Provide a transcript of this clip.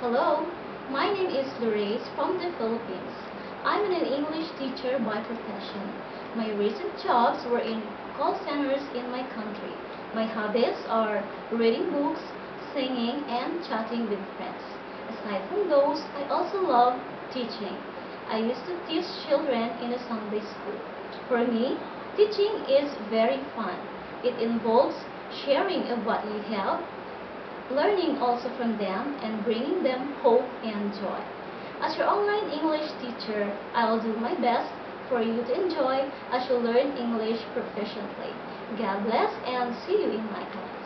Hello, my name is Lourdes from the Philippines. I'm an English teacher by profession. My recent jobs were in call centers in my country. My hobbies are reading books, singing, and chatting with friends. Aside from those, I also love teaching. I used to teach children in a Sunday school. For me, teaching is very fun. It involves sharing of what you have, learning also from them, and bringing them hope and joy. As your online English teacher, I will do my best for you to enjoy as you learn English proficiently. God bless and see you in my class.